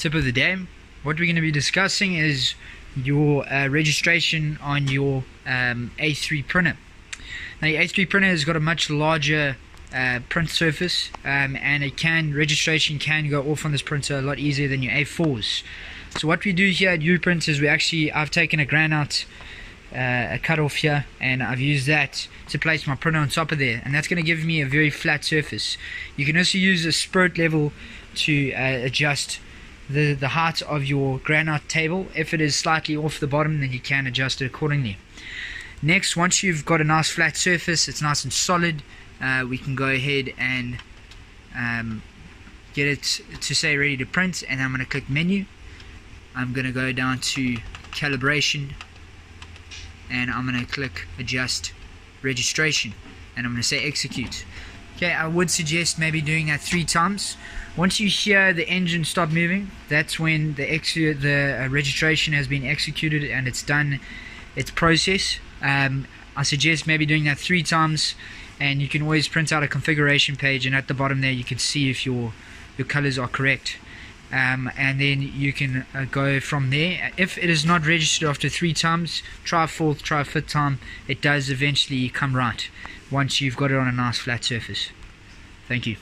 tip of the day. What we're going to be discussing is your uh, registration on your um, A3 printer. Now, your A3 printer has got a much larger uh, print surface, um, and it can registration can go off on this printer a lot easier than your A4s. So what we do here at Uprint is we actually I've taken a granite uh, a cut off here and I've used that to place my printer on top of there and that's going to give me a very flat surface you can also use a spirit level to uh, adjust the, the height of your granite table. If it is slightly off the bottom then you can adjust it accordingly. Next once you've got a nice flat surface it's nice and solid uh, we can go ahead and um, get it to say ready to print and I'm going to click menu. I'm going to go down to calibration and I'm going to click adjust registration and I'm going to say execute okay I would suggest maybe doing that three times. Once you hear the engine stop moving that's when the ex the uh, registration has been executed and it's done its process. Um, I suggest maybe doing that three times and you can always print out a configuration page and at the bottom there you can see if your your colors are correct um, and then you can uh, go from there. If it is not registered after three times, try a fourth, try a fifth time. It does eventually come right once you've got it on a nice flat surface. Thank you.